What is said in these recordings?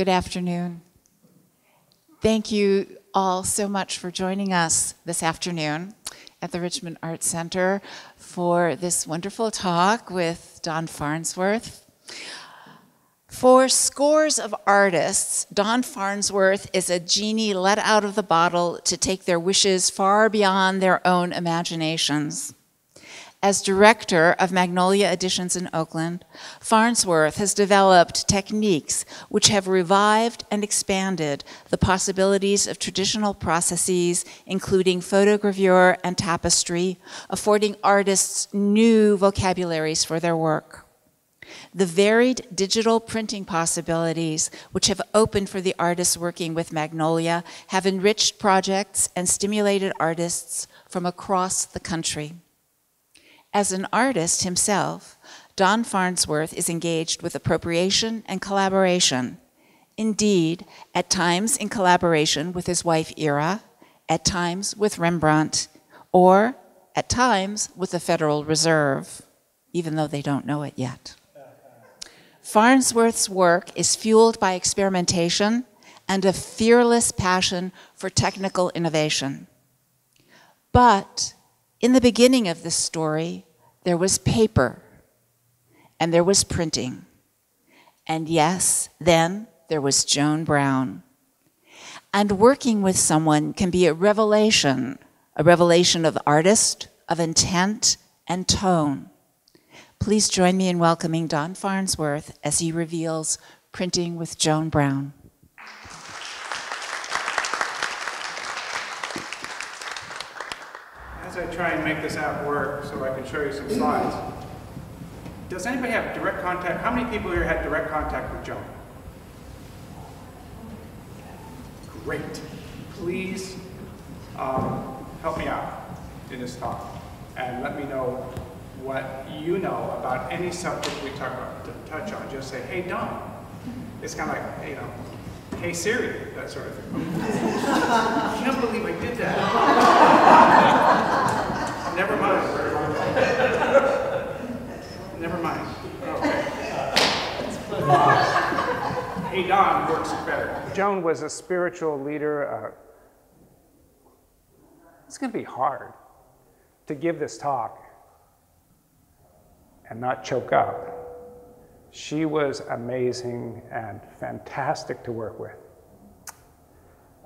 Good afternoon. Thank you all so much for joining us this afternoon at the Richmond Arts Center for this wonderful talk with Don Farnsworth. For scores of artists, Don Farnsworth is a genie let out of the bottle to take their wishes far beyond their own imaginations. As director of Magnolia Editions in Oakland, Farnsworth has developed techniques which have revived and expanded the possibilities of traditional processes, including photogravure and tapestry, affording artists new vocabularies for their work. The varied digital printing possibilities which have opened for the artists working with Magnolia have enriched projects and stimulated artists from across the country. As an artist himself, Don Farnsworth is engaged with appropriation and collaboration. Indeed, at times in collaboration with his wife Ira, at times with Rembrandt, or at times with the Federal Reserve, even though they don't know it yet. Farnsworth's work is fueled by experimentation and a fearless passion for technical innovation. But in the beginning of this story, there was paper and there was printing. And yes, then there was Joan Brown. And working with someone can be a revelation, a revelation of artist, of intent, and tone. Please join me in welcoming Don Farnsworth as he reveals Printing with Joan Brown. I try and make this app work so I can show you some slides, does anybody have direct contact? How many people here had direct contact with Joan? Great. Please um, help me out in this talk and let me know what you know about any subject we talk about to touch on. Just say, hey, Don. It's kind of like, you know, hey Siri, that sort of thing. I can't believe I did that. Never mind. Never mind. Okay. hey Don works better. Joan was a spiritual leader. Uh, it's going to be hard to give this talk and not choke up. She was amazing and fantastic to work with.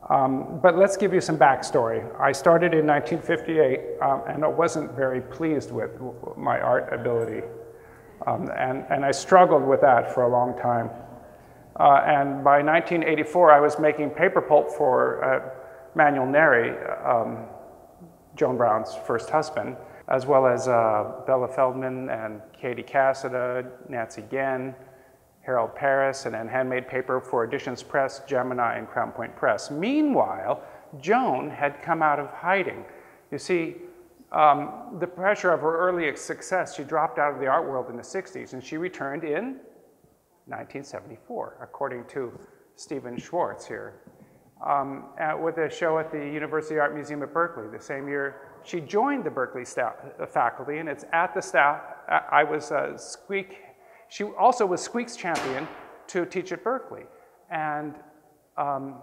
Um, but let's give you some backstory. I started in 1958 um, and I wasn't very pleased with my art ability. Um, and, and I struggled with that for a long time. Uh, and by 1984, I was making paper pulp for uh, Manuel Neri, um, Joan Brown's first husband as well as uh, Bella Feldman and Katie Cassada, Nancy Genn, Harold Paris, and then handmade paper for Editions Press, Gemini, and Crown Point Press. Meanwhile, Joan had come out of hiding. You see, um, the pressure of her early success, she dropped out of the art world in the 60s, and she returned in 1974, according to Stephen Schwartz here, um, at, with a show at the University Art Museum at Berkeley, the same year she joined the Berkeley staff, uh, faculty, and it's at the staff, I was uh, Squeak, she also was Squeak's champion to teach at Berkeley. And, um,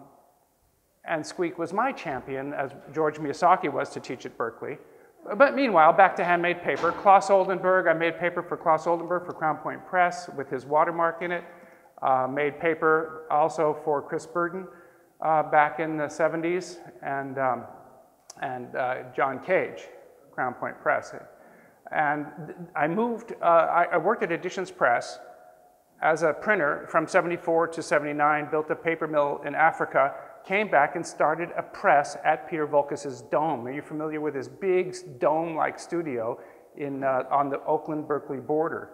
and Squeak was my champion, as George Miyazaki was to teach at Berkeley. But meanwhile, back to handmade paper. Claes Oldenburg, I made paper for Claes Oldenburg for Crown Point Press with his watermark in it. Uh, made paper also for Chris Burden uh, back in the 70s. And um, and uh, John Cage, Crown Point Press. And I moved, uh, I, I, worked at Editions Press as a printer from 74 to 79, built a paper mill in Africa, came back and started a press at Peter Voulkos's Dome. Are you familiar with his big dome-like studio in, uh, on the Oakland-Berkeley border?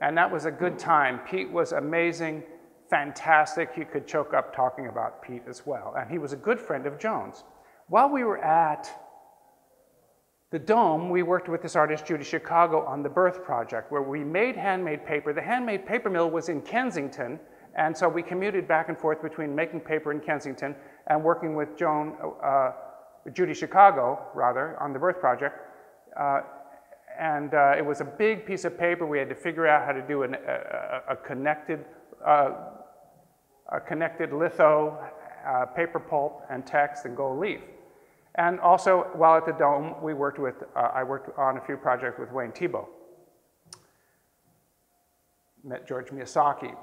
And that was a good time. Pete was amazing, fantastic. You could choke up talking about Pete as well. And he was a good friend of Joan's. While we were at the Dome, we worked with this artist, Judy Chicago, on the Birth Project, where we made handmade paper. The handmade paper mill was in Kensington, and so we commuted back and forth between making paper in Kensington and working with Joan, uh, Judy Chicago, rather, on the Birth Project. Uh, and uh, it was a big piece of paper. We had to figure out how to do an, a, a, connected uh, uh, connected litho, uh, paper pulp, and text and gold leaf. And also, while at the Dome, we worked with, uh, I worked on a few projects with Wayne Thiebaud. Met George Miyazaki.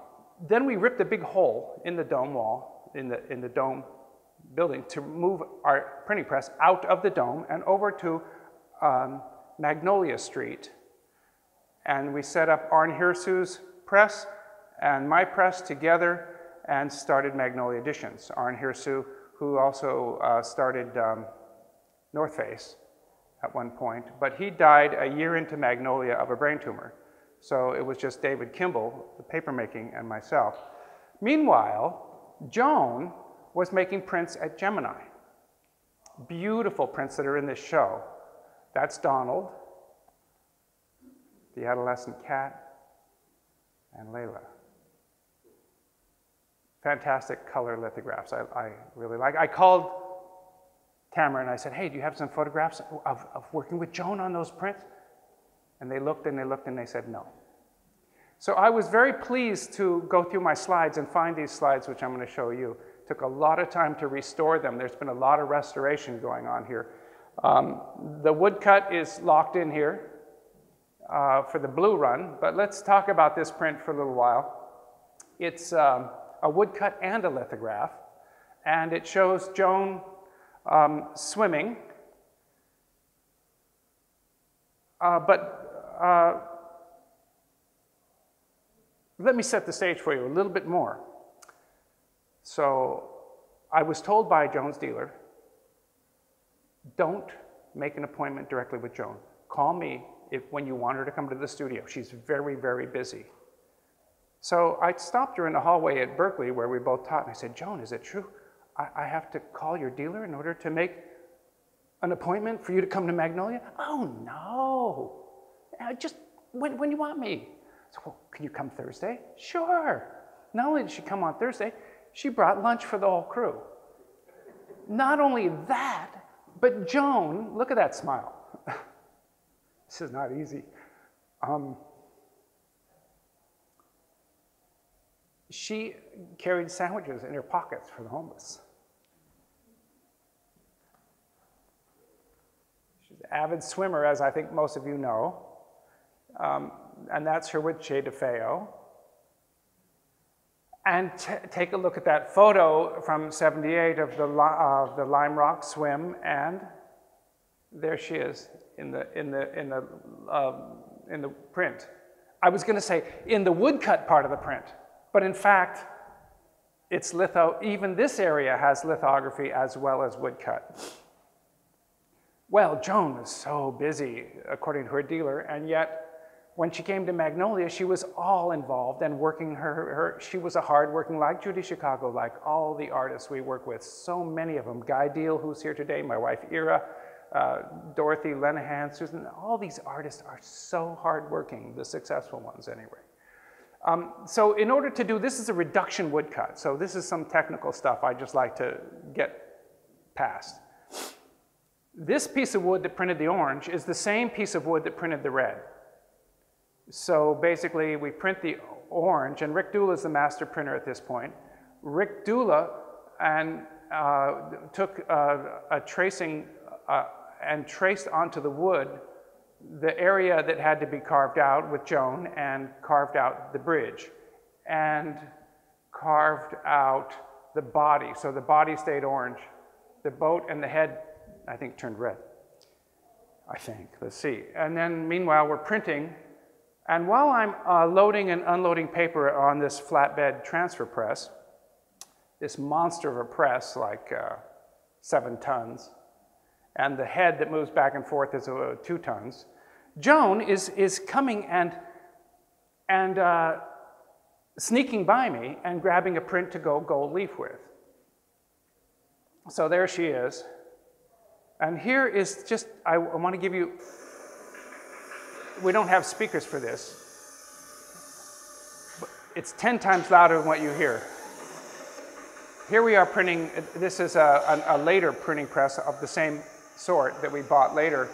Then we ripped a big hole in the dome wall, in the, in the dome building, to move our printing press out of the dome and over to um, Magnolia Street. And we set up Arne Hirsu's press and my press together and started Magnolia Editions. Arne Hirsu, who also uh, started um, North Face at one point, but he died a year into Magnolia of a brain tumor. So it was just David Kimball, the papermaking, and myself. Meanwhile, Joan was making prints at Gemini. Beautiful prints that are in this show. That's Donald, the adolescent cat, and Layla. Fantastic color lithographs I, I really like. I called Tamara and I said, hey, do you have some photographs of, of working with Joan on those prints? And they looked and they looked and they said no. So I was very pleased to go through my slides and find these slides, which I'm going to show you. It took a lot of time to restore them. There's been a lot of restoration going on here. Um, the woodcut is locked in here uh, for the blue run, but let's talk about this print for a little while. It's um, a woodcut and a lithograph, and it shows Joan um, swimming. Uh, but uh, let me set the stage for you a little bit more. So I was told by Joan's dealer, don't make an appointment directly with Joan. Call me if, when you want her to come to the studio. She's very, very busy. So I stopped her in the hallway at Berkeley where we both taught, and I said, Joan, is it true? I, I have to call your dealer in order to make an appointment for you to come to Magnolia? Oh, no. Just when, when you want me. So, well, can you come Thursday? Sure. Not only did she come on Thursday, she brought lunch for the whole crew. Not only that, but Joan, look at that smile. this is not easy. Um, she carried sandwiches in her pockets for the homeless. She's an avid swimmer, as I think most of you know. Um, and that's her with Jay DeFeo. And take a look at that photo from 78 of the, the Lime Rock swim, and there she is in the, in the, in the, uh, in the print. I was going to say in the woodcut part of the print, but in fact, it's litho, even this area has lithography as well as woodcut. Well, Joan was so busy, according to her dealer, and yet when she came to Magnolia, she was all involved and working her, her she was a hardworking, like Judy Chicago, like all the artists we work with, so many of them. Guy Diehl, who's here today, my wife Ira, uh, Dorothy Lenahan, Susan, all these artists are so hardworking, the successful ones anyway. Um, so in order to do, this is a reduction woodcut. So this is some technical stuff I just like to get past. This piece of wood that printed the orange is the same piece of wood that printed the red. So basically, we print the orange, and Rick Dula is the master printer at this point. Rick Dula and uh, took uh, a tracing uh, and traced onto the wood the area that had to be carved out with Joan and carved out the bridge and carved out the body. So the body stayed orange. The boat and the head, I think, turned red. I think. Let's see. And then meanwhile, we're printing and while I'm uh, loading and unloading paper on this flatbed transfer press, this monster of a press, like uh, seven tons, and the head that moves back and forth is uh, two tons, Joan is, is coming and, and uh, sneaking by me and grabbing a print to go gold leaf with. So there she is. And here is just, I, I want to give you we don't have speakers for this. It's 10 times louder than what you hear. Here we are printing, this is a, a, a later printing press of the same sort that we bought later.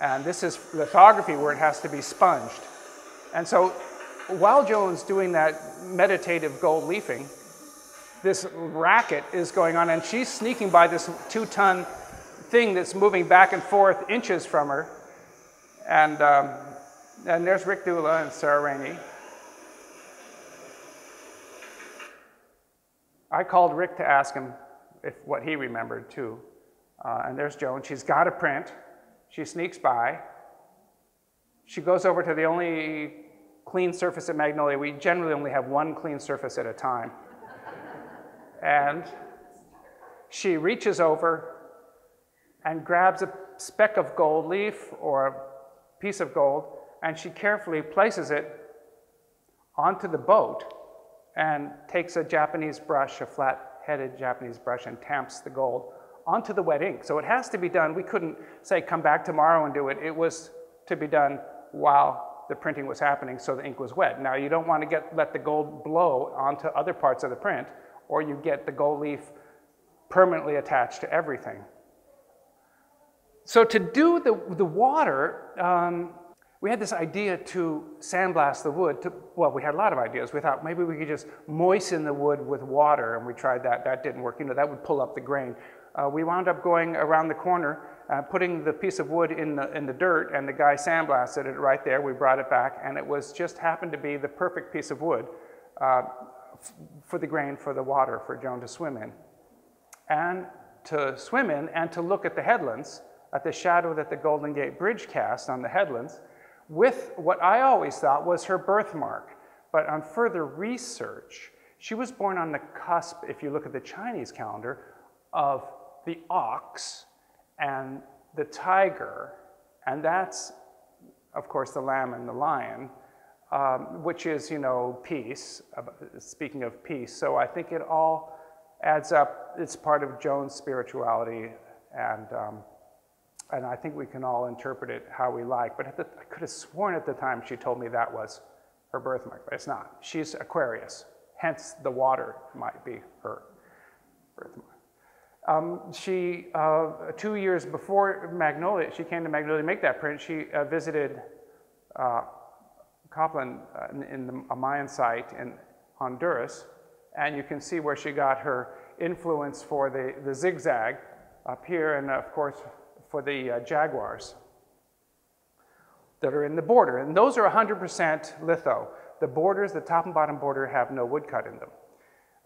And this is lithography where it has to be sponged. And so while Joan's doing that meditative gold leafing, this racket is going on, and she's sneaking by this two ton thing that's moving back and forth inches from her. And, um, and there's Rick Dula and Sarah Rainey. I called Rick to ask him if what he remembered too. Uh, and there's Joan. She's got a print. She sneaks by. She goes over to the only clean surface at Magnolia. We generally only have one clean surface at a time. and she reaches over and grabs a speck of gold leaf or piece of gold, and she carefully places it onto the boat and takes a Japanese brush, a flat-headed Japanese brush, and tamps the gold onto the wet ink. So it has to be done. We couldn't say, come back tomorrow and do it. It was to be done while the printing was happening so the ink was wet. Now you don't want to get, let the gold blow onto other parts of the print or you get the gold leaf permanently attached to everything. So to do the, the water, um, we had this idea to sandblast the wood. To, well, we had a lot of ideas. We thought maybe we could just moisten the wood with water, and we tried that. That didn't work. You know, that would pull up the grain. Uh, we wound up going around the corner, uh, putting the piece of wood in the, in the dirt, and the guy sandblasted it right there. We brought it back, and it was just happened to be the perfect piece of wood uh, for the grain, for the water, for Joan to swim in. And to swim in and to look at the headlands at the shadow that the Golden Gate Bridge cast on the headlands with what I always thought was her birthmark. But on further research, she was born on the cusp, if you look at the Chinese calendar, of the ox and the tiger, and that's, of course, the lamb and the lion, um, which is, you know, peace, uh, speaking of peace. So I think it all adds up. It's part of Joan's spirituality, and um, and I think we can all interpret it how we like. But the, I could have sworn at the time she told me that was her birthmark, but it's not. She's Aquarius, hence the water might be her birthmark. Um, she, uh, two years before Magnolia, she came to Magnolia to make that print, she uh, visited uh, Copán uh, in, in the, a Mayan site in Honduras, and you can see where she got her influence for the, the zigzag up here, and of course for the uh, Jaguars that are in the border. And those are 100% litho. The borders, the top and bottom border, have no woodcut in them.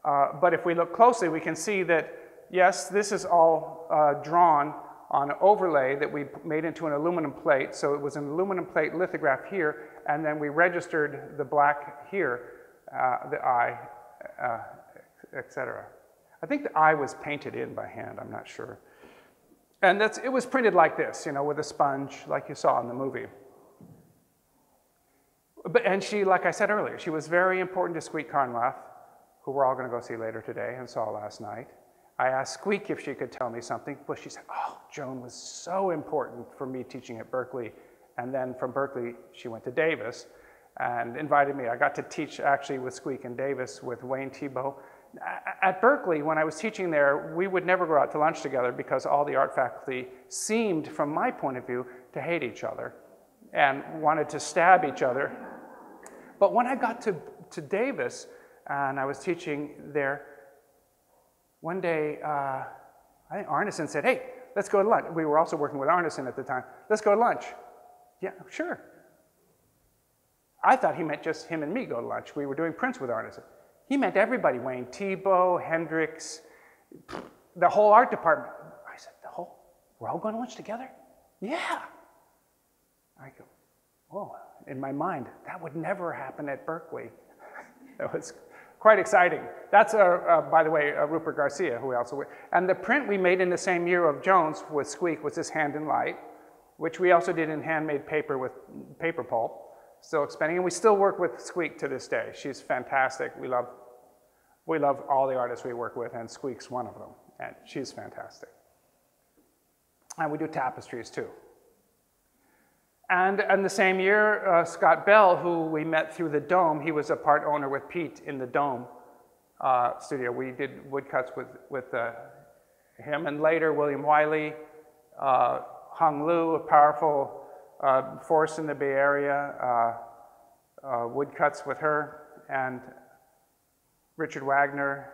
Uh, but if we look closely, we can see that, yes, this is all uh, drawn on an overlay that we made into an aluminum plate. So it was an aluminum plate lithograph here, and then we registered the black here, uh, the eye, uh, etc. I think the eye was painted in by hand, I'm not sure. And that's, it was printed like this, you know, with a sponge, like you saw in the movie. But, and she, like I said earlier, she was very important to Squeak Carnwath, who we're all going to go see later today and saw last night. I asked Squeak if she could tell me something, but she said, oh, Joan was so important for me teaching at Berkeley. And then from Berkeley, she went to Davis and invited me. I got to teach actually with Squeak and Davis with Wayne Thiebaud at Berkeley, when I was teaching there, we would never go out to lunch together because all the art faculty seemed, from my point of view, to hate each other and wanted to stab each other. But when I got to, to Davis and I was teaching there, one day, uh, I think Arneson said, hey, let's go to lunch. We were also working with Arneson at the time. Let's go to lunch. Yeah, sure. I thought he meant just him and me go to lunch. We were doing prints with Arneson. He meant everybody, Wayne Thiebaud, Hendrix, the whole art department. I said, the whole, we're all going to lunch together? Yeah. I go, oh, in my mind, that would never happen at Berkeley. that was quite exciting. That's, uh, uh, by the way, uh, Rupert Garcia, who also, and the print we made in the same year of Joan's with Squeak was this Hand in Light, which we also did in handmade paper with paper pulp, still expanding, and we still work with Squeak to this day. She's fantastic. We love we love all the artists we work with, and Squeak's one of them, and she's fantastic. And we do tapestries too. And in the same year, uh, Scott Bell, who we met through the Dome, he was a part owner with Pete in the Dome uh, studio. We did woodcuts with, with uh, him, and later William Wiley, uh, Hung Liu, a powerful uh, force in the Bay Area, uh, woodcuts with her, and Richard Wagner,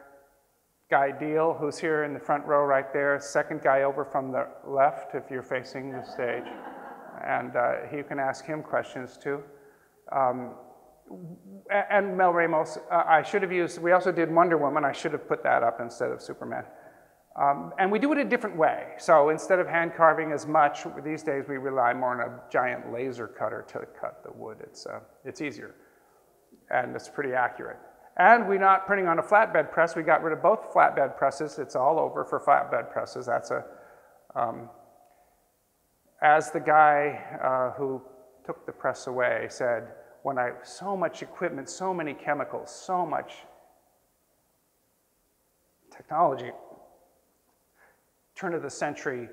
Guy Diehl, who's here in the front row right there, second guy over from the left if you're facing the stage. And uh, you can ask him questions too. Um, and Mel Ramos, uh, I should have used, we also did Wonder Woman, I should have put that up instead of Superman. Um, and we do it a different way. So instead of hand carving as much, these days we rely more on a giant laser cutter to cut the wood. It's, uh, it's easier and it's pretty accurate. And we're not printing on a flatbed press. We got rid of both flatbed presses. It's all over for flatbed presses. That's a, um, as the guy uh, who took the press away said, when I, so much equipment, so many chemicals, so much technology, turn of the century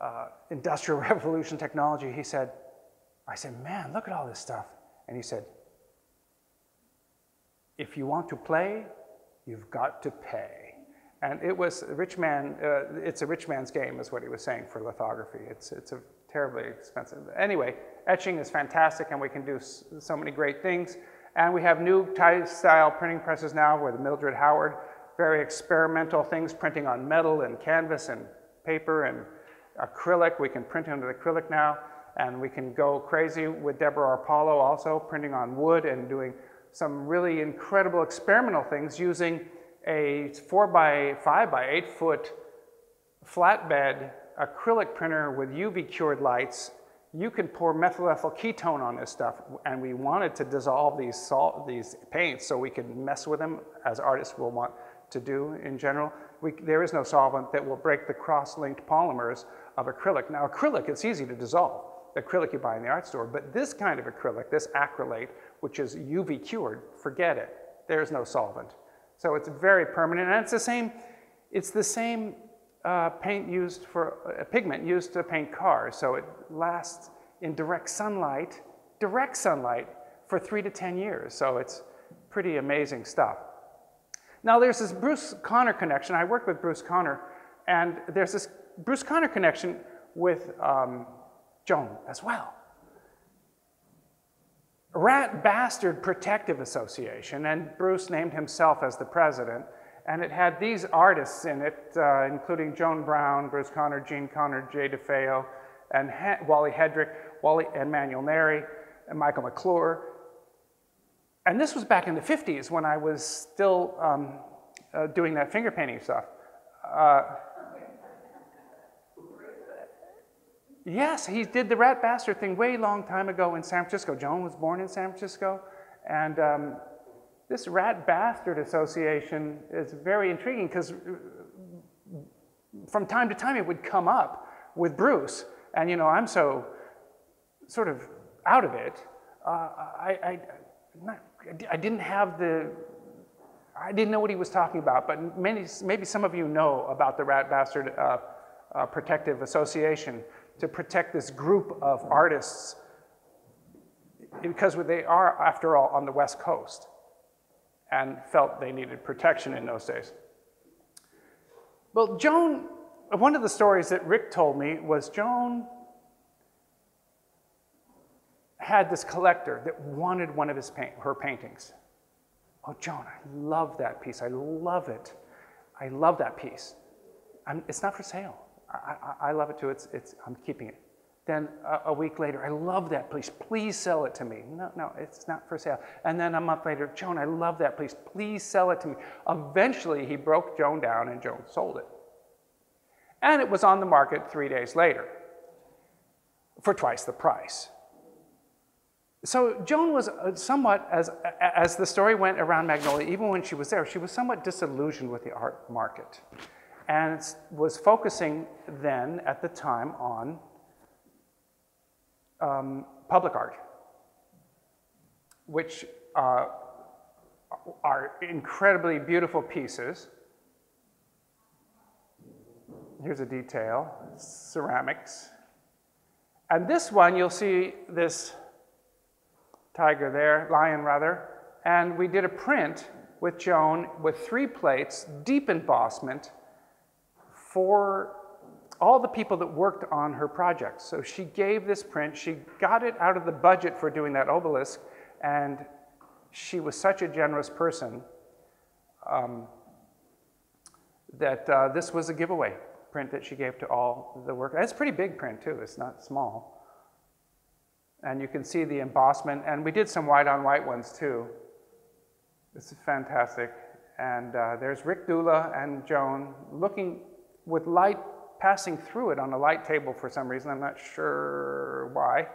uh, industrial revolution technology, he said, I said, man, look at all this stuff. And he said, if you want to play, you've got to pay. And it was a rich man, uh, it's a rich man's game, is what he was saying for lithography. It's, it's a terribly expensive. Anyway, etching is fantastic and we can do so many great things. And we have new Thai style printing presses now with Mildred Howard, very experimental things, printing on metal and canvas and paper and acrylic. We can print on acrylic now. And we can go crazy with Deborah Oropallo also, printing on wood and doing some really incredible experimental things using a four by five by eight foot flatbed acrylic printer with UV cured lights. You can pour methyl ethyl ketone on this stuff, and we wanted to dissolve these salt, these paints so we could mess with them as artists will want to do in general. We, there is no solvent that will break the cross-linked polymers of acrylic. Now acrylic, it's easy to dissolve, the acrylic you buy in the art store, but this kind of acrylic, this acrylate, which is UV cured, forget it. There's no solvent. So it's very permanent, and it's the same, it's the same uh, paint used for, uh, pigment used to paint cars. So it lasts in direct sunlight, direct sunlight, for three to 10 years. So it's pretty amazing stuff. Now there's this Bruce Conner connection. I worked with Bruce Conner, and there's this Bruce Conner connection with um, Joan as well. Rat Bastard Protective Association, and Bruce named himself as the president, and it had these artists in it, uh, including Joan Brown, Bruce Conner, Jean Conner, Jay DeFeo, and Wally Hedrick, Wally and Manuel Neri, and Michael McClure. And this was back in the 50s when I was still um, uh, doing that finger painting stuff. Uh, Yes, he did the rat bastard thing way long time ago in San Francisco. Joan was born in San Francisco, and um, this rat bastard association is very intriguing because uh, from time to time it would come up with Bruce, and you know I'm so sort of out of it. Uh, I, I, not, I didn't have the I didn't know what he was talking about, but many, maybe some of you know about the Rat Bastard uh, uh, Protective Association to protect this group of artists because they are, after all, on the West Coast and felt they needed protection in those days. Well, Joan, one of the stories that Rick told me was Joan had this collector that wanted one of his paint, her paintings. Oh, Joan, I love that piece. I love it. I love that piece. I'm, it's not for sale. I, I, love it too. It's, it's, I'm keeping it. Then a, a, week later, I love that piece. Please sell it to me. No, no, it's not for sale. And then a month later, Joan, I love that piece. Please sell it to me. Eventually, he broke Joan down and Joan sold it. And it was on the market three days later for twice the price. So Joan was uh, somewhat, as, as the story went around Magnolia, even when she was there, she was somewhat disillusioned with the art market and was focusing then at the time on um, public art, which uh, are incredibly beautiful pieces. Here's a detail, ceramics. And this one, you'll see this tiger there, lion rather, and we did a print with Joan with three plates, deep embossment, for all the people that worked on her project. So she gave this print, she got it out of the budget for doing that obelisk, and she was such a generous person. Um, that uh, this was a giveaway print that she gave to all the work. It's a pretty big print too, it's not small. And you can see the embossment, and we did some white on white ones too. This is fantastic. And uh, there's Rick Dula and Joan looking with light passing through it on a light table for some reason. I'm not sure why.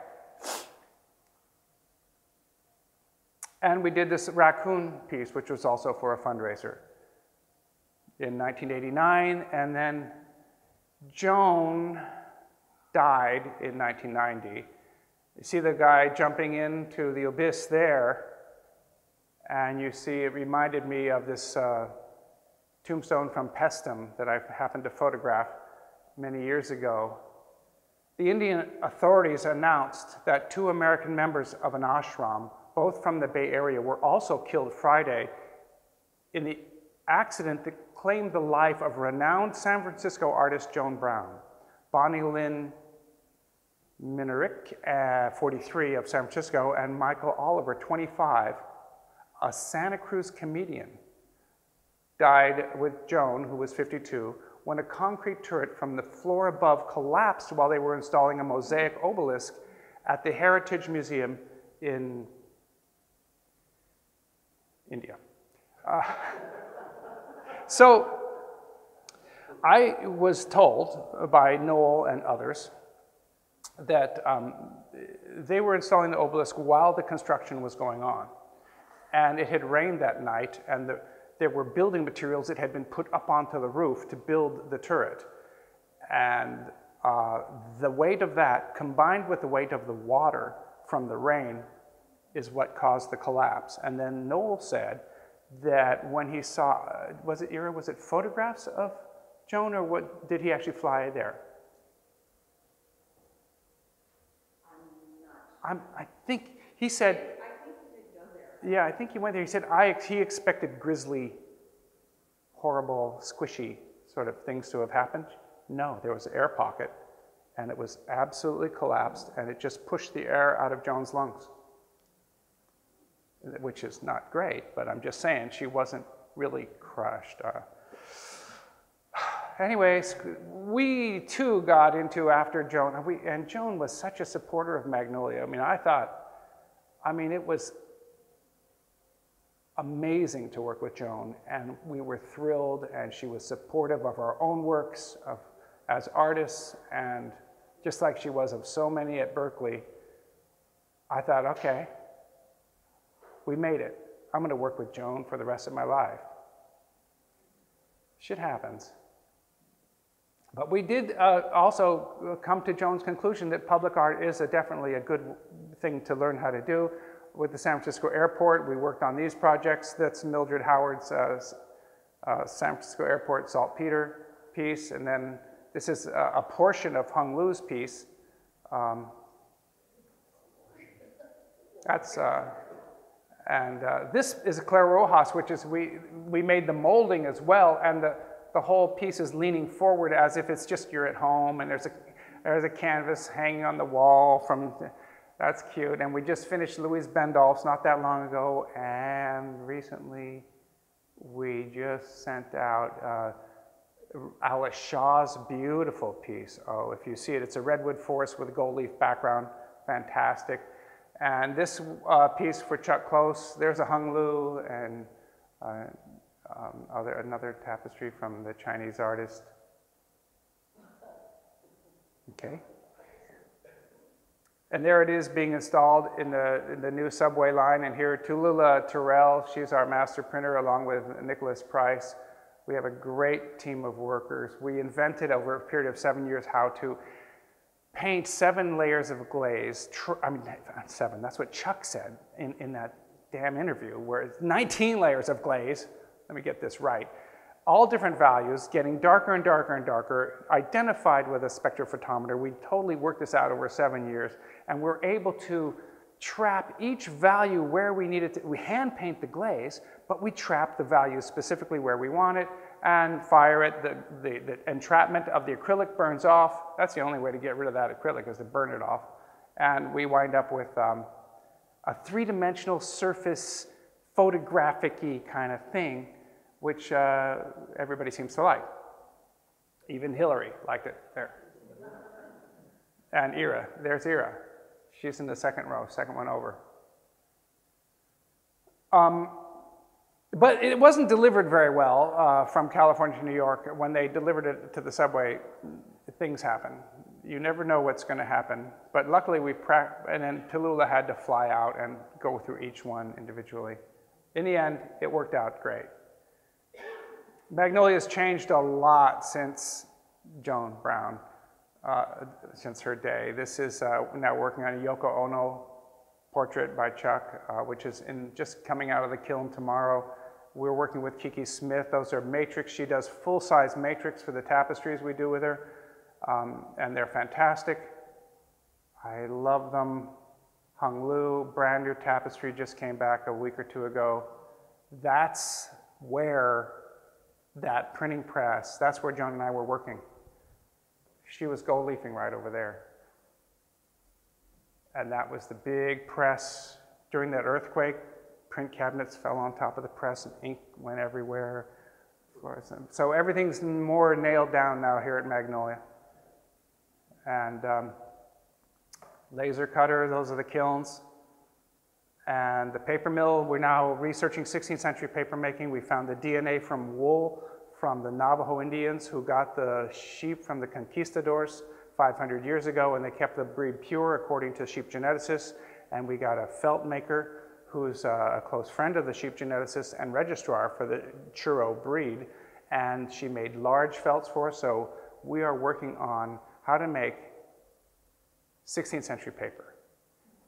And we did this raccoon piece, which was also for a fundraiser in 1989. And then Joan died in 1990. You see the guy jumping into the abyss there, and you see it reminded me of this uh, tombstone from Paestum that I happened to photograph many years ago. The Indian authorities announced that two American members of an ashram both from the Bay Area, were also killed Friday in the accident that claimed the life of renowned San Francisco artist Joan Brown. Bonnie Lynn Minerick, uh, 43, of San Francisco, and Michael Oliver, 25, a Santa Cruz comedian, died with Joan, who was 52, when a concrete turret from the floor above collapsed while they were installing a mosaic obelisk at the Heritage Museum in India. Uh, so I was told by Noel and others that um, they were installing the obelisk while the construction was going on. And it had rained that night, and the, there were building materials that had been put up onto the roof to build the turret. And uh, the weight of that, combined with the weight of the water from the rain, is what caused the collapse. And then Noel said that when he saw, was it Ira, was it photographs of Joan or what, did he actually fly there? I'm, I think he said, I think. Yeah, I think he went there. He said I, he expected grisly, horrible, squishy sort of things to have happened. No, there was an air pocket and it was absolutely collapsed and it just pushed the air out of Joan's lungs which is not great, but I'm just saying she wasn't really crushed. Uh, anyways, we too got into after Joan, we, and Joan was such a supporter of Magnolia. I mean, I thought, I mean, it was amazing to work with Joan, and we were thrilled, and she was supportive of our own works of, as artists, and just like she was of so many at Berkeley, I thought, okay, we made it. I'm going to work with Joan for the rest of my life. Shit happens. But we did uh, also come to Joan's conclusion that public art is a, definitely a good thing to learn how to do. With the San Francisco airport, we worked on these projects. That's Mildred Howard's uh, uh, San Francisco Airport saltpeter piece. And then this is a, a portion of Hung Liu's piece. Um, that's uh, and uh, this is Clare Rojas, which is, we, we made the molding as well, and the, the whole piece is leaning forward as if it's just you're at home, and there's a, there's a canvas hanging on the wall from, that's cute. And we just finished Louise Bendolf's not that long ago, and recently we just sent out uh, Alice Shaw's beautiful piece. Oh, if you see it, it's a redwood forest with a gold leaf background, fantastic. And this uh, piece for Chuck Close, there's a Hung Liu and uh, um, other, another tapestry from the Chinese artist. Okay. And there it is being installed in the, in the new subway line. And here, Tallulah Terryll, she's our master printer along with Nicholas Price. We have a great team of workers. We invented over a period of seven years how to paint seven layers of glaze. I mean, seven, that's what Chuck said in, in that damn interview, where it's 19 layers of glaze. Let me get this right. All different values, getting darker and darker and darker, identified with a spectrophotometer. We totally worked this out over seven years, and we're able to trap each value where we need it to. We hand paint the glaze, but we trap the value specifically where we want it, and fire it. The, the, the, entrapment of the acrylic burns off. That's the only way to get rid of that acrylic is to burn it off. And we wind up with um, a three-dimensional surface photographic kind of thing which uh, everybody seems to like. Even Hillary liked it there. And Ira, there's Ira. She's in the second row, second one over. Um, but it wasn't delivered very well uh, from California to New York. When they delivered it to the subway, things happen. You never know what's going to happen. But luckily, we pra- and then Tallulah had to fly out and go through each one individually. In the end, it worked out great. Magnolia's changed a lot since Joan Brown, uh, since her day. This is uh, now working on a Yoko Ono portrait by Chuck, uh, which is in, just coming out of the kiln tomorrow. We're working with Kiki Smith. Those are matrix. She does full-size matrix for the tapestries we do with her, um, and they're fantastic. I love them. Hung Liu, brand new tapestry, just came back a week or two ago. That's where that printing press, that's where Joan and I were working. She was gold leafing right over there. And that was the big press during that earthquake. Print cabinets fell on top of the press and ink went everywhere. So everything's more nailed down now here at Magnolia. And um, laser cutter, those are the kilns. And the paper mill, we're now researching 16th century paper making. We found the DNA from wool from the Navajo Indians who got the sheep from the conquistadors 500 years ago and they kept the breed pure according to sheep geneticists. And we got a felt maker who's uh, a close friend of the sheep geneticist and registrar for the Churro breed. And she made large felts for us. So we are working on how to make 16th century paper.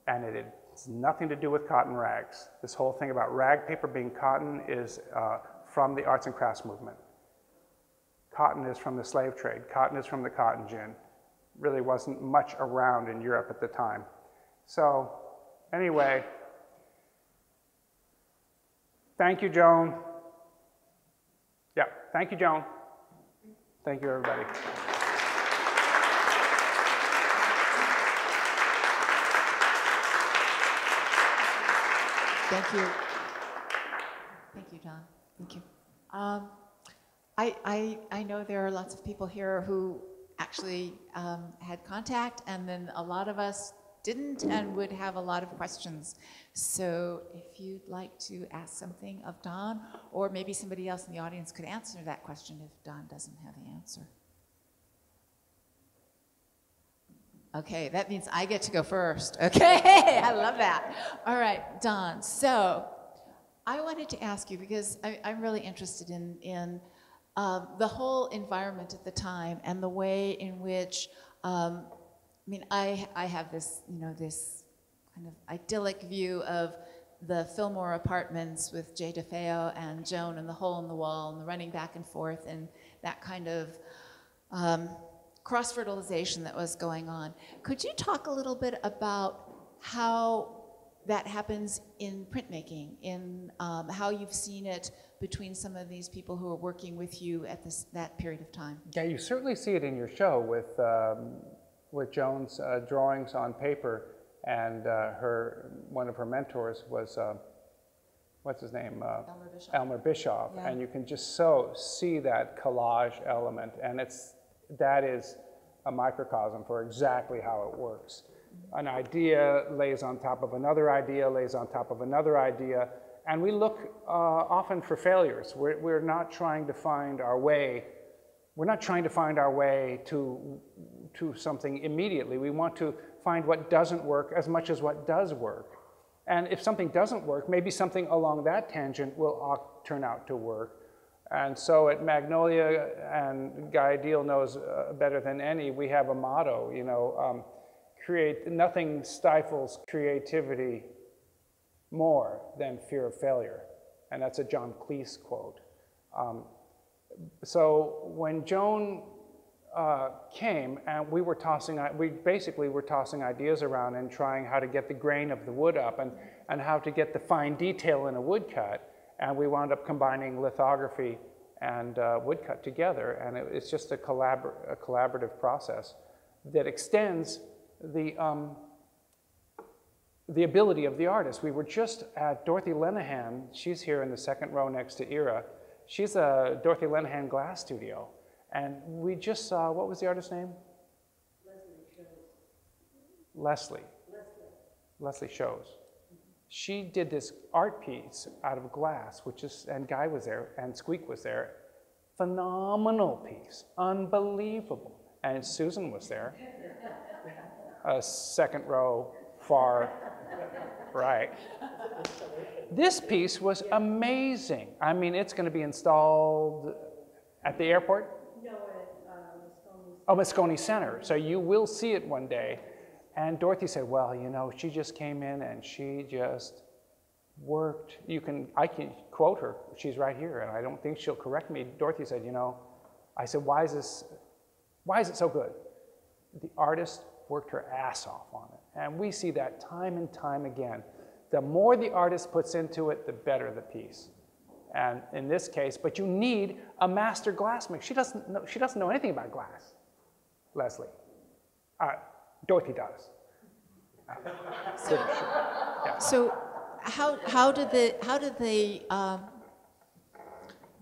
And it has nothing to do with cotton rags. This whole thing about rag paper being cotton is uh, from the arts and crafts movement. Cotton is from the slave trade. Cotton is from the cotton gin. Really wasn't much around in Europe at the time. So anyway, thank you, Joan. Yeah, thank you, Joan. Thank you, everybody. Thank you. Thank you, Don. Thank you. Um, I, I, I know there are lots of people here who actually um, had contact, and then a lot of us didn't and would have a lot of questions. So if you'd like to ask something of Don, or maybe somebody else in the audience could answer that question if Don doesn't have the answer. Okay, that means I get to go first. Okay, I love that. All right, Don. So I wanted to ask you because I, am really interested in, in um, the whole environment at the time and the way in which, um, I mean, I, I have this, you know, this kind of idyllic view of the Fillmore apartments with Jay DeFeo and Joan and the hole in the wall and the running back and forth and that kind of um, cross fertilization that was going on. Could you talk a little bit about how that happens in printmaking, in um, how you've seen it between some of these people who are working with you at this, that period of time? Yeah, you certainly see it in your show with, um, with Joan's uh, drawings on paper, and uh, her, one of her mentors was, uh, what's his name? Uh, Elmer Bischoff. Elmer Bischoff. Yeah. And you can just so see that collage element, and it's, that is a microcosm for exactly how it works. An idea lays on top of another idea, lays on top of another idea, and we look uh, often for failures. We're, we're not trying to find our way. We're not trying to find our way to, to something immediately. We want to find what doesn't work as much as what does work. And if something doesn't work, maybe something along that tangent will turn out to work. And so at Magnolia, and Guy Diehl knows uh, better than any, we have a motto, you know, um, create, nothing stifles creativity more than fear of failure. And that's a John Cleese quote. Um, so when Joan uh, came and we were tossing, we basically were tossing ideas around and trying how to get the grain of the wood up and, and how to get the fine detail in a woodcut. And we wound up combining lithography and uh, woodcut together. And it, it's just a, collabor a, collaborative process that extends the, um, the ability of the artist. We were just at Dorothy Lenehan, she's here in the second row next to Ira, She's a Dorothy Lenehan Glass Studio. And we just saw, what was the artist's name? Leslie. Leslie. Leslie Shows. She did this art piece out of glass, which is, and Guy was there, and Squeak was there. Phenomenal piece, unbelievable. And Susan was there, a second row, far right. This piece was amazing. I mean, it's going to be installed at the airport? No, at uh, Moscone. Oh, Moscone Center. So you will see it one day. And Dorothy said, well, you know, she just came in and she just worked. You can, I can quote her. She's right here, and I don't think she'll correct me. Dorothy said, you know, I said, why is this, why is it so good? The artist worked her ass off on it. And we see that time and time again. The more the artist puts into it, the better the piece. And in this case, but you need a master glassmaker. She doesn't know, she doesn't know anything about glass, Leslie. Uh, Dorothy does. So, yeah. so how, how did the, how did the, um,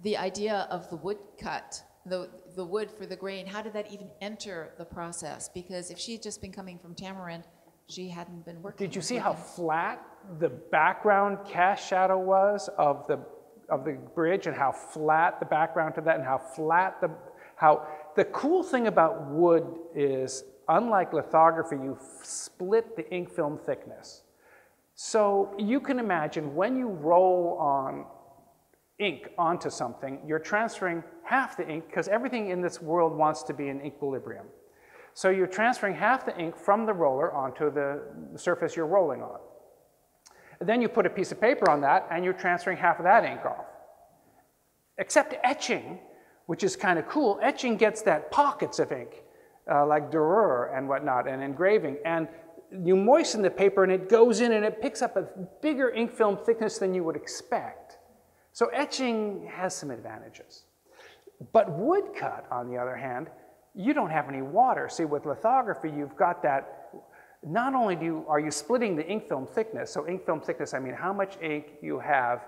the idea of the woodcut, the, the wood for the grain, how did that even enter the process? Because if she had just been coming from Tamarind, she hadn't been working. Did you see how flat the background cast shadow was of the, of the bridge and how flat the background to that and how flat the, how, the cool thing about wood is unlike lithography, you split the ink film thickness. So you can imagine when you roll on ink onto something, you're transferring half the ink because everything in this world wants to be in equilibrium. So you're transferring half the ink from the roller onto the surface you're rolling on. Then you put a piece of paper on that and you're transferring half of that ink off. Except etching, which is kind of cool, etching gets that pockets of ink uh, like Durer and whatnot, and engraving. And you moisten the paper and it goes in and it picks up a bigger ink film thickness than you would expect. So etching has some advantages. But woodcut, on the other hand, you don't have any water. See, with lithography, you've got that, not only do you, are you splitting the ink film thickness, so ink film thickness, I mean how much ink you have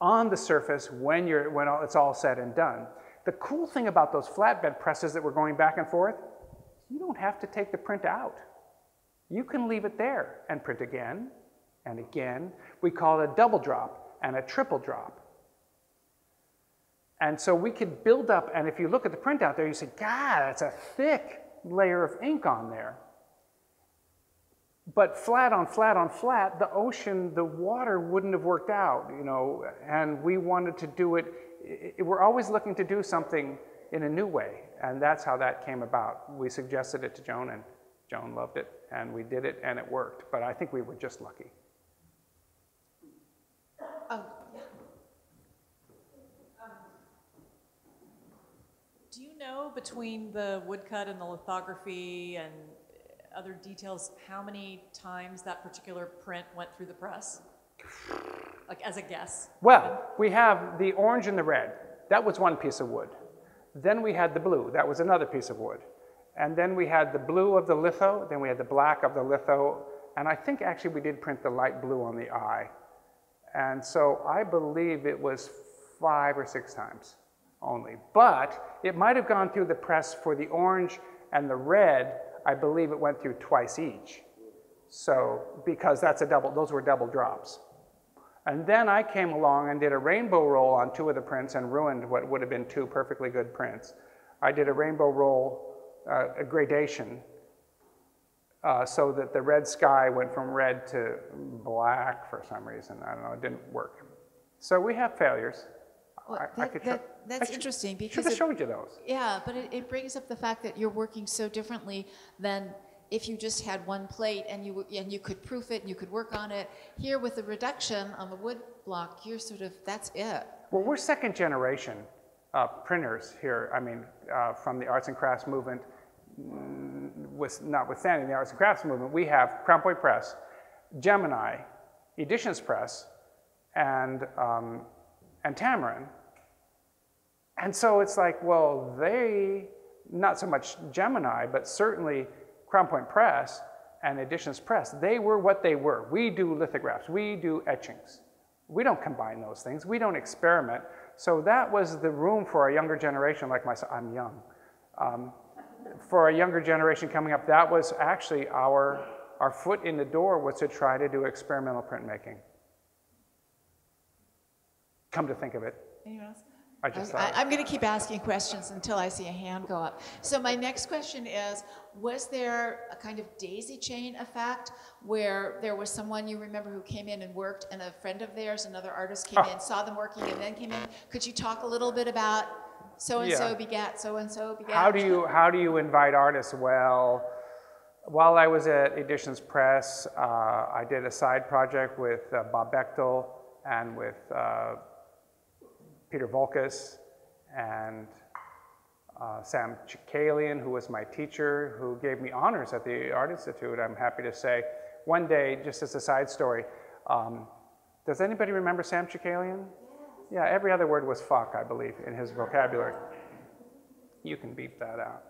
on the surface when, you're, when it's all said and done. The cool thing about those flatbed presses that were going back and forth, you don't have to take the print out. You can leave it there and print again and again. We call it a double drop and a triple drop. And so we could build up, and if you look at the print out there, you say, God, that's a thick layer of ink on there. But flat on flat on flat, the ocean, the water wouldn't have worked out, you know, and we wanted to do it we're always looking to do something in a new way, and that's how that came about. We suggested it to Joan, and Joan loved it, and we did it, and it worked. But I think we were just lucky. Um, yeah. Um, do you know between the woodcut and the lithography and other details how many times that particular print went through the press? like as a guess? Well, we have the orange and the red. That was one piece of wood. Then we had the blue. That was another piece of wood. And then we had the blue of the litho. Then we had the black of the litho. And I think actually we did print the light blue on the eye. And so I believe it was five or six times only. But it might have gone through the press for the orange and the red. I believe it went through twice each. So, because that's a double, those were double drops. And then I came along and did a rainbow roll on two of the prints and ruined what would have been two perfectly good prints. I did a rainbow roll, uh, a gradation, uh, so that the red sky went from red to black for some reason. I don't know, it didn't work. So we have failures. Well, I, that, I that, that's interesting because should have showed you those. Yeah, but it, it brings up the fact that you're working so differently than if you just had one plate and you, and you could proof it and you could work on it. Here with the reduction on the wood block, you're sort of, that's it. Well, we're second generation uh, printers here. I mean, uh, from the arts and crafts movement, with, notwithstanding the arts and crafts movement, we have Crown Point Press, Gemini, Editions Press, and, um, and Tamarind. And so it's like, well, they, not so much Gemini, but certainly Crown Point Press and Editions Press, they were what they were. We do lithographs, we do etchings. We don't combine those things, we don't experiment. So that was the room for a younger generation like myself. I'm young. Um, for a younger generation coming up, that was actually our, our foot in the door was to try to do experimental printmaking. Come to think of it. Anyone else? I just I. I'm going to keep asking questions until I see a hand go up. So my next question is, was there a kind of daisy chain effect where there was someone you remember who came in and worked and a friend of theirs, another artist came Oh. in, saw them working and then came in? Could you talk a little bit about so-and-so Yeah. begat so-and-so begat? How do you how do you invite artists? Well, while I was at Editions Press, uh, I did a side project with uh, Bob Bechtle and with uh, Peter Voulkos and uh, Sam Tchakalian, who was my teacher, who gave me honors at the Art Institute. I'm happy to say. One day, just as a side story, um, does anybody remember Sam Tchakalian? Yeah, every other word was fuck, I believe, in his vocabulary. You can beep that out.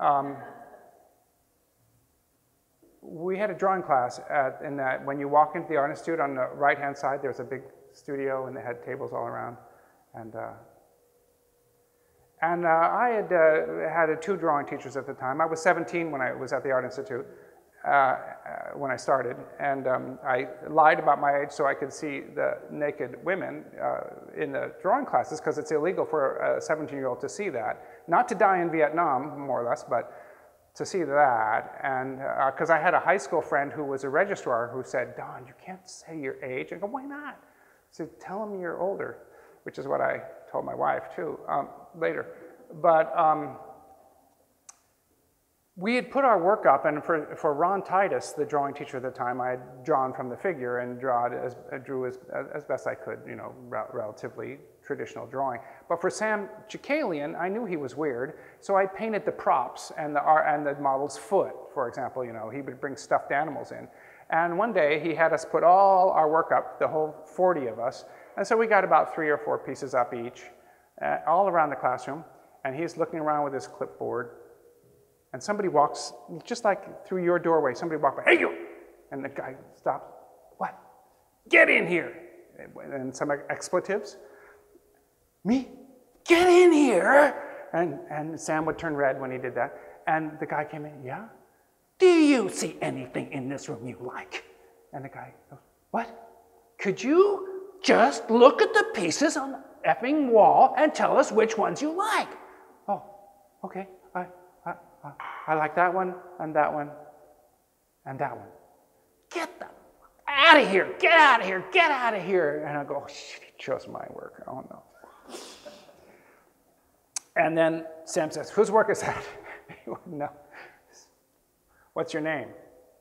Um, we had a drawing class at, in that when you walk into the Art Institute on the right-hand side, there's a big studio and they had tables all around. And, uh, and uh, I had uh, had uh, two drawing teachers at the time. I was 17 when I was at the Art Institute, uh, uh, when I started. And um, I lied about my age so I could see the naked women uh, in the drawing classes because it's illegal for a 17-year-old to see that. Not to die in Vietnam, more or less, but to see that. And because I had a high school friend who was a registrar who said, Don, you can't say your age. I go, why not? I said, tell him you're older, which is what I told my wife too um, later. But um, we had put our work up, and for, for Ron Titus, the drawing teacher at the time, I had drawn from the figure and drawed as, uh, drew as, as best I could, you know, rel- relatively traditional drawing. But for Sam Tchakalian, I knew he was weird, so I painted the props and the, and the model's foot, for example. You know, he would bring stuffed animals in. And one day he had us put all our work up, the whole 40 of us, and so we got about three or four pieces up each, uh, all around the classroom. And he's looking around with his clipboard, and somebody walks, just like through your doorway, somebody walked by, hey you! And the guy stops, what? Get in here! And some expletives. Me? Get in here! And, and Sam would turn red when he did that. And the guy came in, yeah? Do you see anything in this room you like? And the guy goes, what? Could you just look at the pieces on the effing wall and tell us which ones you like? Oh, okay. I, I, I, I like that one and that one and that one. Get them out of here. Get out of here. Get out of here. And I go, oh, shit, he chose my work. Oh, no. And then Sam says, whose work is that? no. What's your name?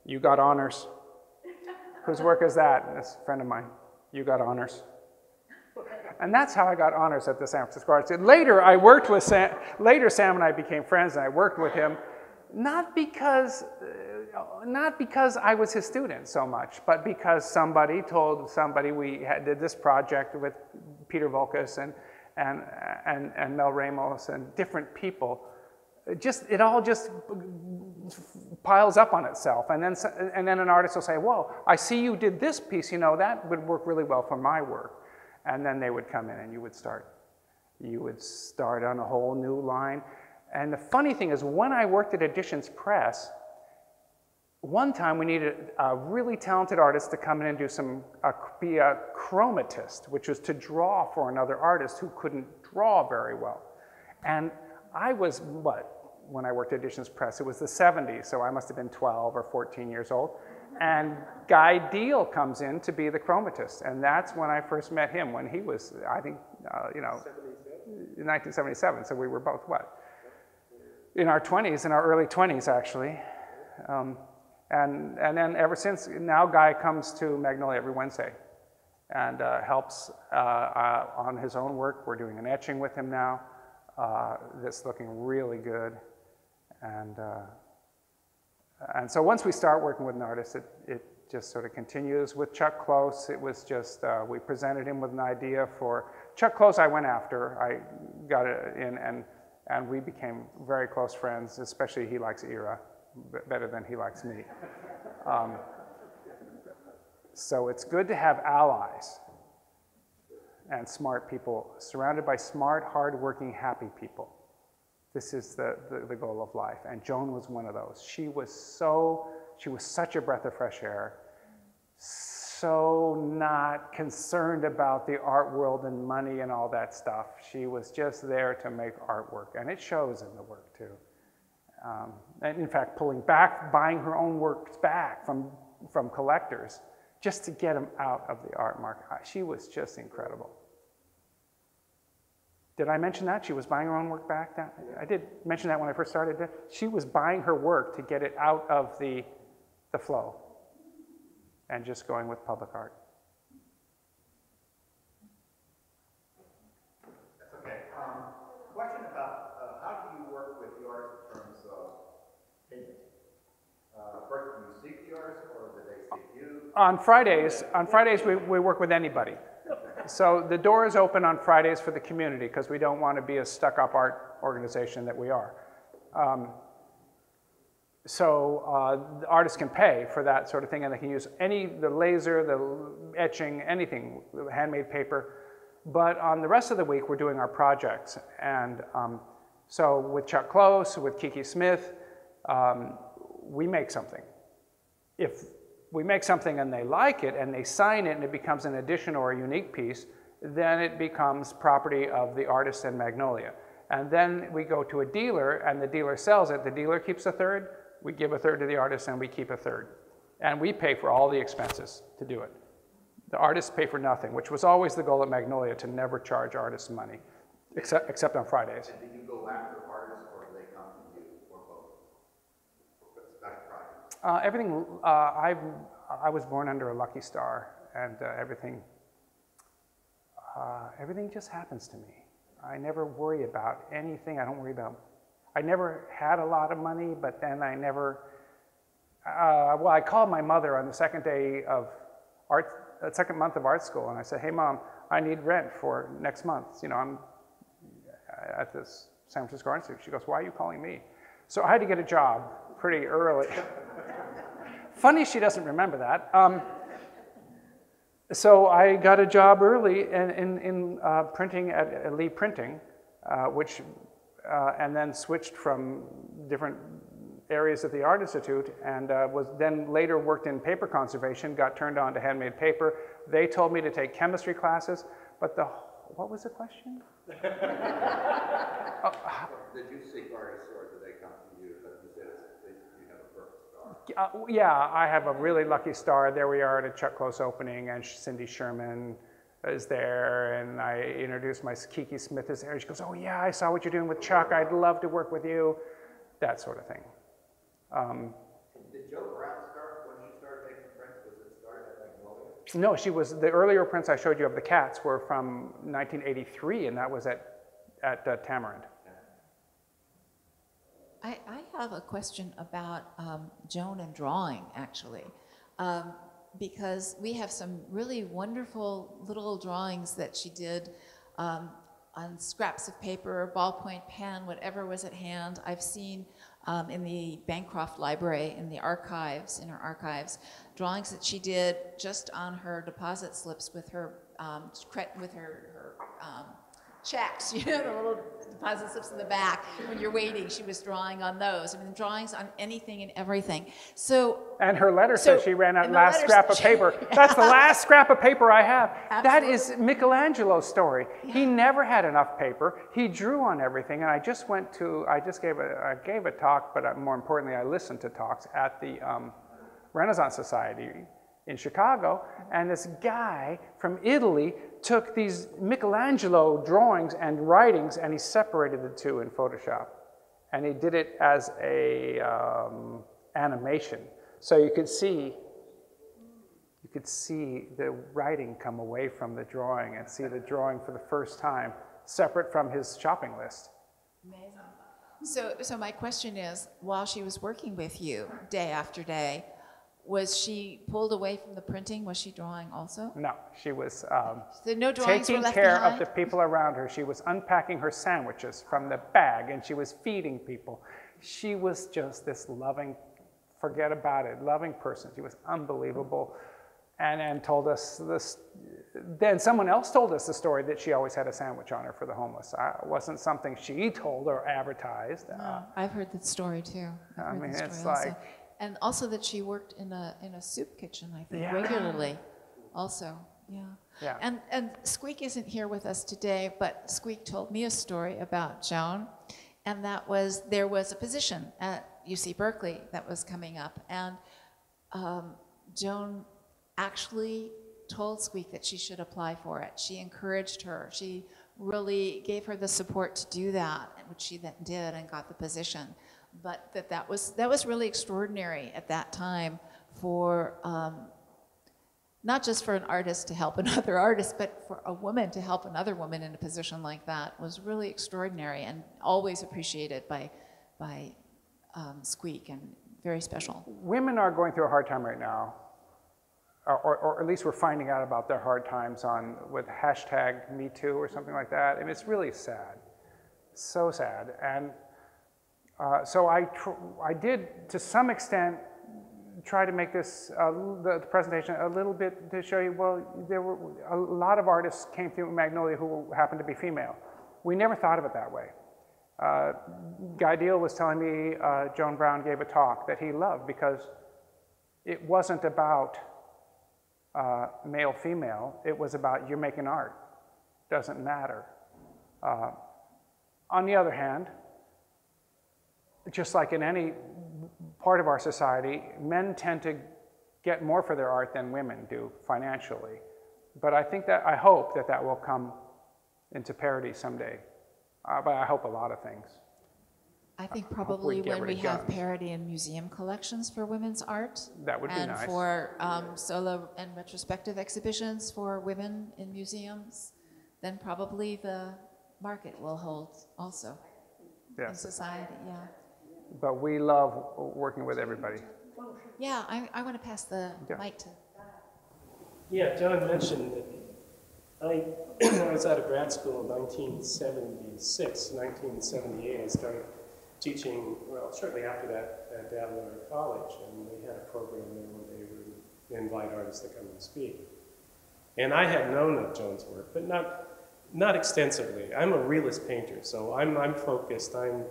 You got honors. Whose work is that? It's a friend of mine. You got honors. And that's how I got honors at the San Francisco Arts. Later, I worked with Sam. Later, Sam and I became friends, and I worked with him, not because, uh, not because I was his student so much, but because somebody told somebody we had, did this project with Peter Voulkos and and and and Mel Ramos and different people. It just it all just piles up on itself, and then and then an artist will say, "Whoa, I see you did this piece. You know that would work really well for my work." And then they would come in and you would start. You would start on a whole new line. And the funny thing is, when I worked at Editions Press, one time we needed a really talented artist to come in and do some, be a chromatist, which was to draw for another artist who couldn't draw very well. And I was, what, when I worked at Editions Press, it was the 70s, so I must have been 12 or 14 years old. And Guy Diehl comes in to be the chromatist. And that's when I first met him, when he was, I think, uh, you know, 1977. So we were both what? In our 20s, in our early 20s, actually. Um, and, and then ever since, now Guy comes to Magnolia every Wednesday and uh, helps uh, uh, on his own work. We're doing an etching with him now uh, that's looking really good. And uh, and so once we start working with an artist, it, it just sort of continues. With Chuck Close, it was just, uh, we presented him with an idea for, Chuck Close I went after, I got it in and, and we became very close friends, especially he likes Ira better than he likes me. Um, so it's good to have allies. and smart people, surrounded by smart, hardworking, happy people. This is the, the, the, goal of life. And Joan was one of those. She was so, she was such a breath of fresh air, so not concerned about the art world and money and all that stuff. She was just there to make artwork, and it shows in the work too. Um, and in fact, pulling back, buying her own works back from, from collectors just to get them out of the art market. She was just incredible. Did I mention that? She was buying her own work back? That, I did mention that when I first started. She was buying her work to get it out of the, the flow and just going with public art. That's okay. Um, question about uh, how do you work with the artist in terms of payment? Uh, first, do you seek the artist or do they seek you? On Fridays, on Fridays we, we work with anybody. So the door is open on Fridays for the community because we don't want to be a stuck-up art organization that we are. Um, so uh, the artists can pay for that sort of thing and they can use any, the laser, the etching, anything, handmade paper. But on the rest of the week, we're doing our projects. And um, so with Chuck Close, with Kiki Smith, um, we make something. If we make something and they like it and they sign it and it becomes an addition or a unique piece, then it becomes property of the artist and Magnolia. And then we go to a dealer and the dealer sells it. The dealer keeps a third, we give a third to the artist and we keep a third. And we pay for all the expenses to do it. The artists pay for nothing, which was always the goal at Magnolia, to never charge artists money, except, except on Fridays. And you go after artists or do they come to you or both? For special projects? Uh, everything, uh, i I was born under a lucky star and uh, everything, uh, everything just happens to me. I never worry about anything. I don't worry about I never had a lot of money, but then I never, uh, well, I called my mother on the second day of art, the second month of art school, and I said, hey, mom, I need rent for next month. You know, I'm at this San Francisco Art Institute. She goes, why are you calling me? So I had to get a job pretty early. Funny she doesn't remember that. Um, so I got a job early in, in, in uh, printing at, at Lee Printing, uh, which uh, and then switched from different areas at the Art Institute and uh, was then later worked in paper conservation, got turned on to handmade paper. They told me to take chemistry classes, but the, what was the question? oh, did you seek artists or they come to you? But you said you have a perfect star. Uh, yeah, I have a really lucky star. There we are at a Chuck Close opening and Cindy Sherman, is there, and I introduced my Kiki Smith is there. She goes, "Oh yeah, I saw what you're doing with Chuck. I'd love to work with you," that sort of thing. Um, Did Joe Brown start when she started making prints? Was it started at Magnolia? No, she was. The earlier prints I showed you of the cats were from 1983, and that was at at uh, Tamarind. I, I, have a question about um, Joan and drawing, actually. Um, because we have some really wonderful little drawings that she did um, on scraps of paper, ballpoint pen, whatever was at hand. I've seen um, in the Bancroft Library, in the archives, in her archives, drawings that she did just on her deposit slips with her, um, with her, her um, checks, you know, the little deposit slips in the back when you're waiting. She was drawing on those. I mean, drawings on anything and everything. So. And her letter so, says she ran out last scrap of paper. yeah. That's the last scrap of paper I have. Absolutely. That is Michelangelo's story. Yeah. He never had enough paper. He drew on everything. And I just went to, I just gave a, I gave a talk, but more importantly, I listened to talks at the um, Renaissance Society in Chicago, and this guy from Italy took these Michelangelo drawings and writings and he separated the two in Photoshop. And he did it as a um, animation. So you could see, you could see the writing come away from the drawing and see the drawing for the first time, separate from his shopping list. Amazing. So, so my question is, while she was working with you day after day, was she pulled away from the printing? Was she drawing also? No, she was um, so no taking care behind? of the people around her. She was unpacking her sandwiches from the bag and she was feeding people. She was just this loving, forget about it, loving person. She was unbelievable. and, and told us this. Then someone else told us the story that she always had a sandwich on her for the homeless. I, it wasn't something she told or advertised. Uh, I've heard that story too. I've I mean, it's also. like- And also that she worked in a, in a soup kitchen, I think, Yeah. regularly, also, yeah. Yeah. And, and Squeak isn't here with us today, but Squeak told me a story about Joan, and that was, there was a position at UC Berkeley that was coming up, and um, Joan actually told Squeak that she should apply for it. She encouraged her. She really gave her the support to do that, which she then did and got the position. But that that was that was really extraordinary at that time for um, not just for an artist to help another artist, but for a woman to help another woman in a position like that was really extraordinary and always appreciated by by um, Squeak and very special. women are going through a hard time right now, or, or, at least we're finding out about their hard times on with hashtag Me Too or something like that. I mean, it's really sad, so sad. And uh, so I, I did, to some extent, try to make this uh, the, the presentation a little bit to show you. Well, there were a lot of artists came through Magnolia who happened to be female. We never thought of it that way. Uh, Guy Diehl was telling me uh, Joan Brown gave a talk that he loved because it wasn't about uh, male female. It was about you're making art. Doesn't matter. Uh, on the other hand, just like in any part of our society, men tend to get more for their art than women do financially. But I think that, I hope that that will come into parity someday. Uh, but I hope a lot of things. I think we probably when we have guns. parity in museum collections for women's art. That would be and nice. for um, solo and retrospective exhibitions for women in museums, then probably the market will hold also in society. Yeah. But we love working with everybody. Yeah, I, I want to pass the Yeah. mic to. Yeah, John mentioned that I, I was out of grad school in 1976, 1978, I started teaching, well, shortly after that, at Davenport College, and they had a program there where they would invite artists to come and speak. And I had known of Joan's work, but not, not extensively. I'm a realist painter, so I'm, I'm focused, I'm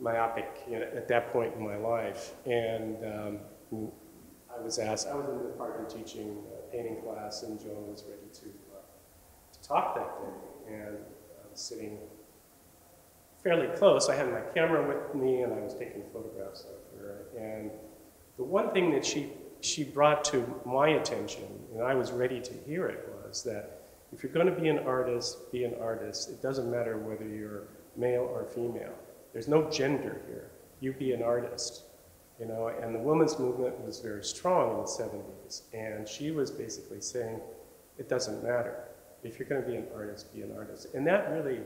myopic you know, at that point in my life. And um, I was asked, I was in the department teaching painting class, and Joan was ready to, uh, to talk that day. And I was sitting fairly close. I had my camera with me, and I was taking photographs of her. And the one thing that she, she brought to my attention, and I was ready to hear it, was that if you're going to be an artist, be an artist. It doesn't matter whether you're male or female. There's no gender here. You be an artist you know, and the women's movement was very strong in the 70s, and she was basically saying, it doesn't matter. If you're going to be an artist, be an artist. And that really,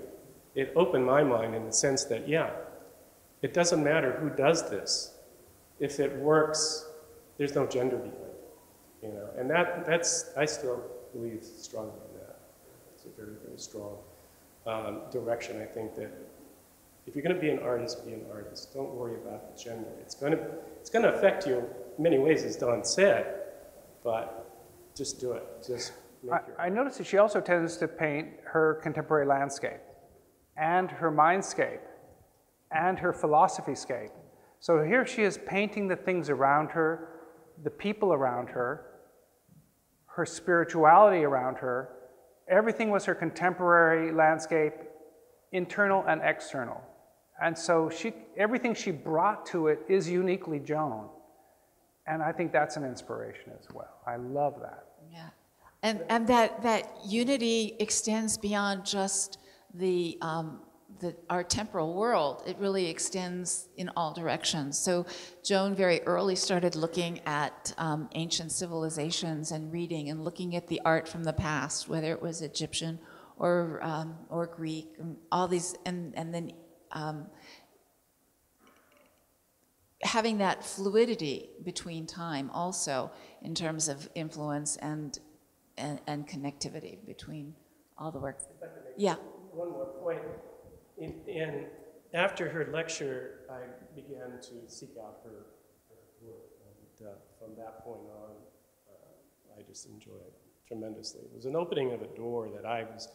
it opened my mind in the sense that, yeah, it doesn't matter who does this. If it works, there's no gender behind it, you know. And that, that's, I still believe strongly in that. It's a very, very strong um, direction, I think, that if you're going to be an artist, be an artist. Don't worry about the gender. It's going to, it's going to affect you in many ways, as Don said, but just do it. Just make I, your I noticed that she also tends to paint her contemporary landscape and her mindscape and her philosophy scape. So here she is painting the things around her, the people around her, her spirituality around her. Everything was her contemporary landscape, internal and external. And so she, everything she brought to it is uniquely Joan. And I think that's an inspiration as well. I love that. Yeah. And, and that, that unity extends beyond just the, um, the, our temporal world. It really extends in all directions. So Joan very early started looking at um, ancient civilizations and reading and looking at the art from the past, whether it was Egyptian or, um, or Greek, all these, and, and then um, having that fluidity between time also in terms of influence and, and, and connectivity between all the work. Yeah. One more point. In, in, after her lecture, I began to seek out her, her work. And uh, from that point on, uh, I just enjoyed it tremendously. It was an opening of a door that I was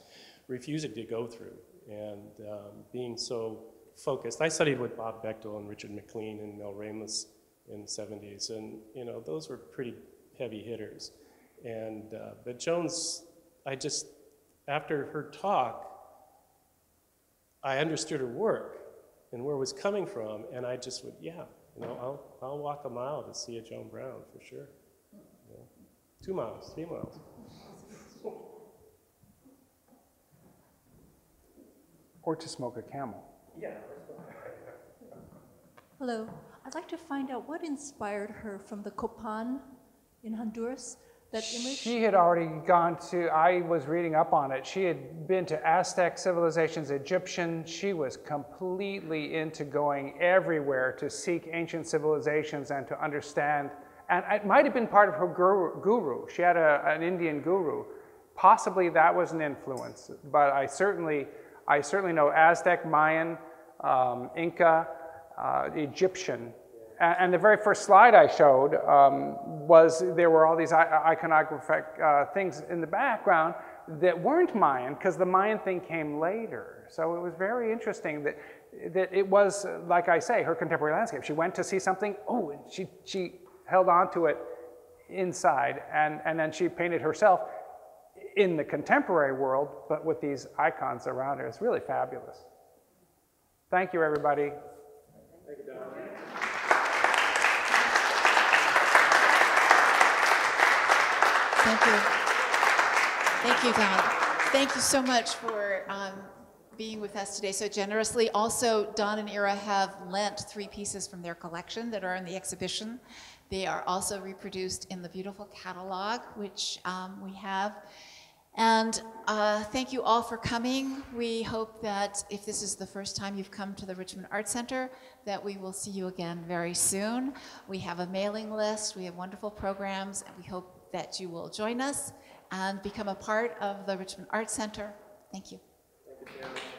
refusing to go through, and um, being so focused. I studied with Bob Bechtle and Richard McLean and Mel Ramos in the 70s, and you know those were pretty heavy hitters. And uh, but Joan's, I just after her talk, I understood her work and where it was coming from, and I just would, yeah, you know, I'll, I'll walk a mile to see a Joan Brown for sure. Two miles, three miles. Or to smoke a camel. Yeah. Hello. I'd like to find out what inspired her from the Copán in Honduras. That image. She had already gone to, I was reading up on it. She had been to Aztec civilizations, Egyptian. She was completely into going everywhere to seek ancient civilizations and to understand. And it might have been part of her guru. guru. She had a, an Indian guru. Possibly that was an influence, but I certainly, I certainly know Aztec, Mayan, um, Inca, uh, Egyptian. A- And the very first slide I showed um, was there were all these iconographic uh, things in the background that weren't Mayan because the Mayan thing came later. So it was very interesting that, that it was, like I say, her contemporary landscape. She went to see something, oh, and she, she held on to it inside, and, and then she painted herself in the contemporary world, but with these icons around her. It's really fabulous. Thank you, everybody. Thank you. Thank you, Don. Thank you so much for um, being with us today so generously. Also, Don and Ira have lent three pieces from their collection that are in the exhibition. They are also reproduced in the beautiful catalog, which um, we have. And uh, thank you all for coming. We hope that if this is the first time you've come to the Richmond Art Center, that we will see you again very soon. We have a mailing list, we have wonderful programs, and we hope that you will join us and become a part of the Richmond Art Center. Thank you. Thank you.